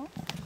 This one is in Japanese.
어?